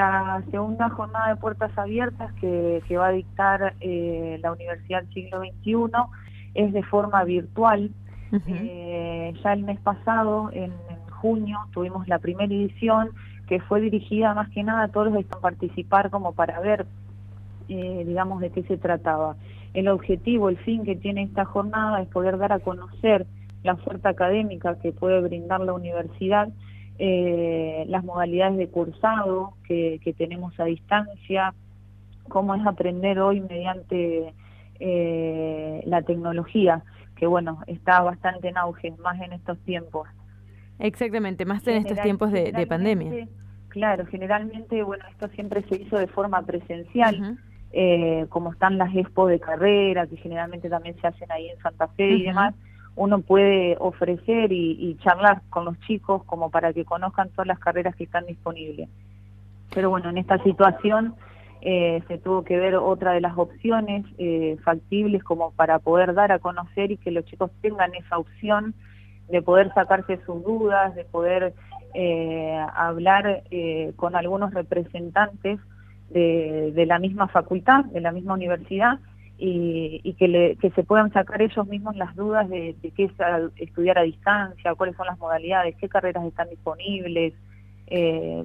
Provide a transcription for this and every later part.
la segunda jornada de puertas abiertas que, va a dictar eh, la Universidad Siglo XXI es de forma virtual. Eh, ya el mes pasado, en, junio, tuvimos la primera edición que fue dirigida más que nada a todos los que están participar como para ver, eh, digamos, de qué se trataba. El objetivo, el fin que tiene esta jornada es poder dar a conocer la oferta académica que puede brindar la universidad eh, las modalidades de cursado que, tenemos a distancia, cómo es aprender hoy mediante eh, la tecnología, que bueno, está bastante en auge, más en estos tiempos. Exactamente, más en estos tiempos de, pandemia. Claro, generalmente, bueno, esto siempre se hizo de forma presencial, eh, como están las expo de carrera, que generalmente también se hacen ahí en Santa Fe y demás, uno puede ofrecer y, charlar con los chicos como para que conozcan todas las carreras que están disponibles. Pero bueno, en esta situación eh, se tuvo que ver otra de las opciones eh, factibles como para poder dar a conocer y que los chicos tengan esa opción de poder sacarse sus dudas, de poder eh, hablar con algunos representantes de la misma facultad, de la misma universidad, y, que, se puedan sacar ellos mismos las dudas de, qué es estudiar a distancia, cuáles son las modalidades, qué carreras están disponibles, eh,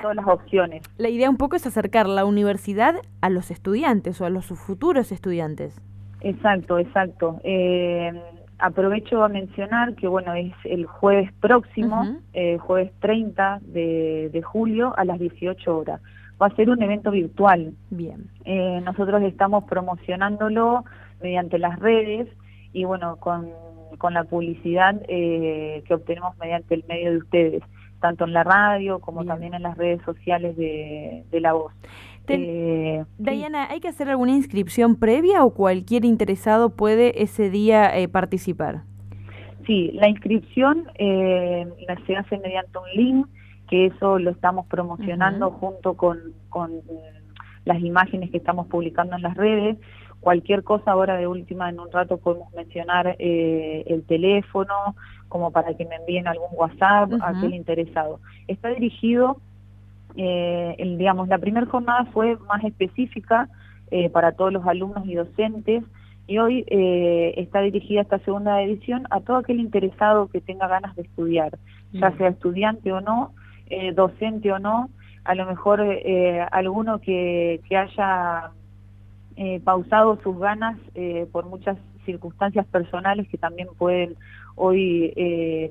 todas las opciones. La idea un poco es acercar la universidad a los estudiantes o a los futuros estudiantes. Exacto, exacto. Eh, aprovecho a mencionar que bueno es el jueves próximo, eh, jueves 30 de, de julio a las 18 horas va a ser un evento virtual. Bien. Eh, nosotros estamos promocionándolo mediante las redes y bueno, con, la publicidad eh, que obtenemos mediante el medio de ustedes, tanto en la radio como también en las redes sociales de, La Voz. Eh, Diana, ¿hay que hacer alguna inscripción previa o cualquier interesado puede ese día participar? Sí, la inscripción se hace mediante un link que eso lo estamos promocionando junto con, las imágenes que estamos publicando en las redes. Cualquier cosa ahora de última, en un rato podemos mencionar eh, el teléfono, como para que me envíen algún WhatsApp a aquel interesado. Está dirigido, eh, el, digamos, la primera jornada fue más específica eh, para todos los alumnos y docentes, y hoy está dirigida esta segunda edición a todo aquel interesado que tenga ganas de estudiar, ya sea estudiante o no, eh, docente o no, a lo mejor eh, alguno que, haya eh, pausado sus ganas por muchas circunstancias personales que también pueden hoy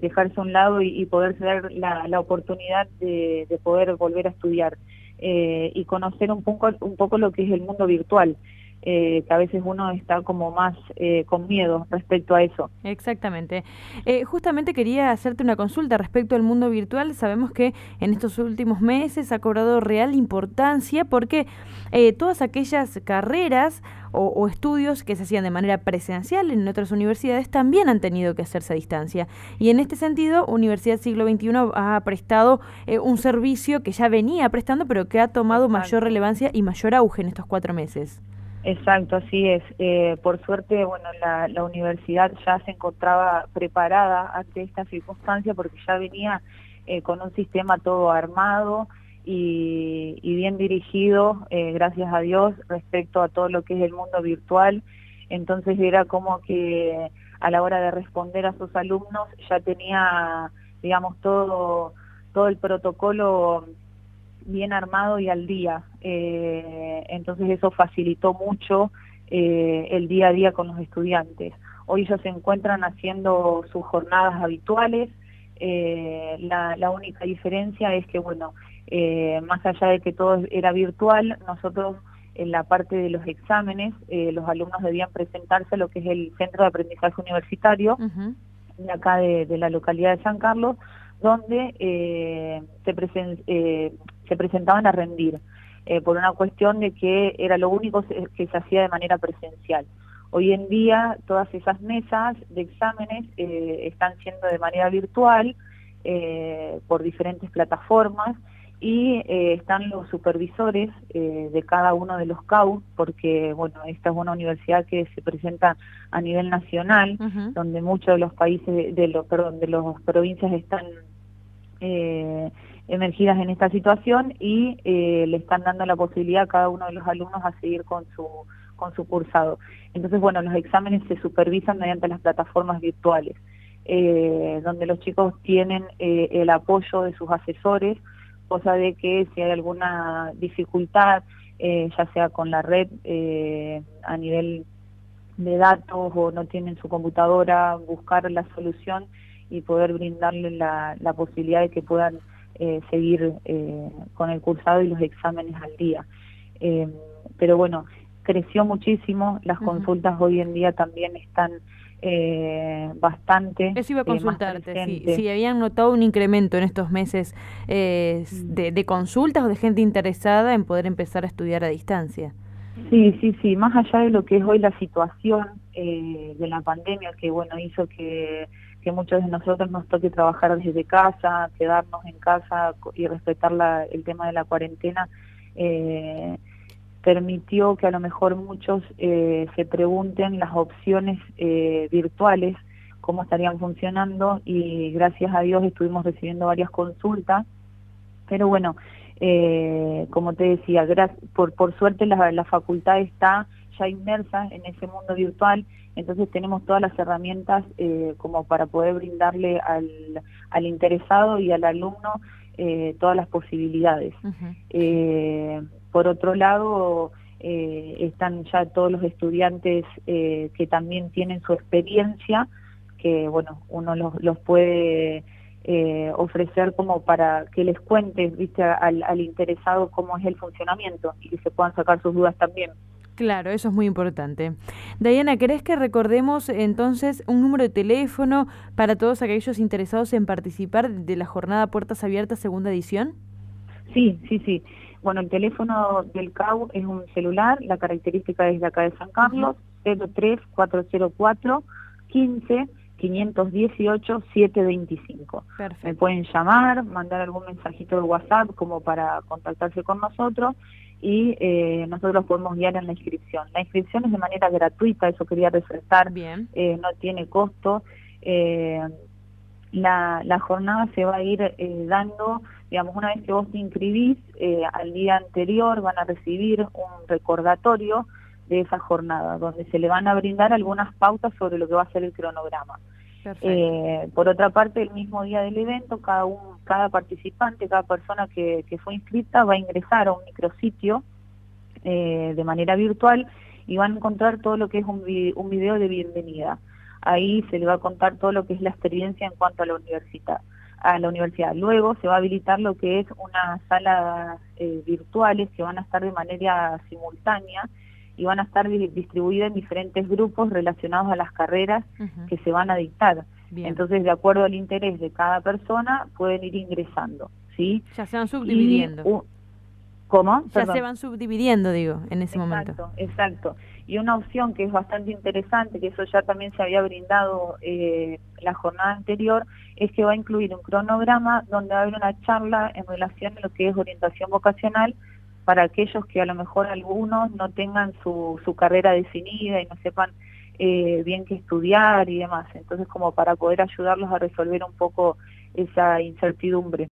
dejarse a un lado y, poder tener la, oportunidad de, poder volver a estudiar y conocer un poco, un poco lo que es el mundo virtual. Eh, que a veces uno está como más eh, con miedo respecto a eso. Exactamente. Eh, justamente quería hacerte una consulta respecto al mundo virtual. Sabemos que en estos últimos meses ha cobrado real importancia porque todas aquellas carreras o, estudios que se hacían de manera presencial en otras universidades también han tenido que hacerse a distancia. Y en este sentido, Universidad Siglo XXI ha prestado un servicio que ya venía prestando, pero que ha tomado mayor relevancia y mayor auge en estos cuatro meses. Exacto, así es. Eh, por suerte, bueno, la, universidad ya se encontraba preparada ante esta circunstancia porque ya venía eh, con un sistema todo armado y, bien dirigido, eh, gracias a Dios, respecto a todo lo que es el mundo virtual. Entonces era como que a la hora de responder a sus alumnos ya tenía, digamos, todo, todo el protocolo bien armado y al día. Eh, entonces eso facilitó mucho eh, el día a día con los estudiantes. Hoy ellos se encuentran haciendo sus jornadas habituales. Eh, la, única diferencia es que, bueno, más allá de que todo era virtual, nosotros en la parte de los exámenes, los alumnos debían presentarse a lo que es el Centro de Aprendizaje Universitario, de acá de, la localidad de San Carlos, donde se, presen se presentaban a rendir, eh, por una cuestión de que era lo único que se hacía de manera presencial. Hoy en día todas esas mesas de exámenes eh, están siendo de manera virtual eh, por diferentes plataformas y están los supervisores de cada uno de los CAU, porque bueno, esta es una universidad que se presenta a nivel nacional, donde muchos de los países, de los, perdón, de las provincias están emergidas en esta situación y eh, le están dando la posibilidad a cada uno de los alumnos a seguir con su, con su cursado. Entonces, bueno, los exámenes se supervisan mediante las plataformas virtuales, eh, donde los chicos tienen eh, el apoyo de sus asesores, cosa de que si hay alguna dificultad, ya sea con la red a nivel de datos o no tienen su computadora, buscar la solución y poder brindarle la, la posibilidad de que puedan eh, seguir eh, con el cursado y los exámenes al día. Eh, pero bueno, creció muchísimo, las consultas hoy en día también están bastante. Eso iba a consultarte, si, habían notado un incremento en estos meses mm. de, de, consultas o de gente interesada en poder empezar a estudiar a distancia. Sí, sí, sí, más allá de lo que es hoy la situación de la pandemia, que bueno, hizo que que muchos de nosotros nos toque trabajar desde casa, quedarnos en casa y respetar el tema de la cuarentena, eh, permitió que a lo mejor muchos eh, se pregunten las opciones eh, virtuales, cómo estarían funcionando y gracias a Dios estuvimos recibiendo varias consultas, pero bueno, como te decía, por, por suerte la, la facultad está ya inmersa en ese mundo virtual entonces tenemos todas las herramientas eh, como para poder brindarle al, al interesado y al alumno eh, todas las posibilidades. Eh, por otro lado, están ya todos los estudiantes que también tienen su experiencia, que bueno, uno los, los puede ofrecer como para que les cuente ¿viste? Al, al interesado cómo es el funcionamiento y que se puedan sacar sus dudas también. Claro, eso es muy importante. Diana, ¿querés que recordemos entonces un número de teléfono para todos aquellos interesados en participar de la jornada Puertas Abiertas segunda edición? Sí, sí, sí. Bueno, el teléfono del CAU es un celular, la característica es de acá de San Carlos, 03404 15 518 725. Perfecto. Me pueden llamar, mandar algún mensajito de WhatsApp como para contactarse con nosotros y eh, nosotros podemos guiar en la inscripción. La inscripción es de manera gratuita, eso quería resaltar, Bien. Eh, no tiene costo. Eh, la, la, jornada se va a ir dando, digamos, una vez que vos te inscribís, al día anterior van a recibir un recordatorio de esa jornada, donde se le van a brindar algunas pautas sobre lo que va a ser el cronograma. Eh, por otra parte, el mismo día del evento, cada, un, cada participante, cada persona que, fue inscrita va a ingresar a un micrositio eh, de manera virtual y van a encontrar todo lo que es un, un video de bienvenida. Ahí se le va a contar todo lo que es la experiencia en cuanto a la universidad. A la universidad. Luego se va a habilitar lo que es una sala eh, virtuales que van a estar de manera simultánea y van a estar distribuidas en diferentes grupos relacionados a las carreras que se van a dictar. Entonces, de acuerdo al interés de cada persona, pueden ir ingresando. ¿sí? Ya se van subdividiendo. ¿Cómo? Ya se van subdividiendo, digo, en ese momento. Exacto, exacto. Y una opción que es bastante interesante, que eso ya también se había brindado eh, la jornada anterior, es que va a incluir un cronograma donde va a haber una charla en relación a lo que es orientación vocacional para aquellos que a lo mejor algunos no tengan su, su carrera definida y no sepan eh, bien qué estudiar y demás. Entonces, como para poder ayudarlos a resolver un poco esa incertidumbre.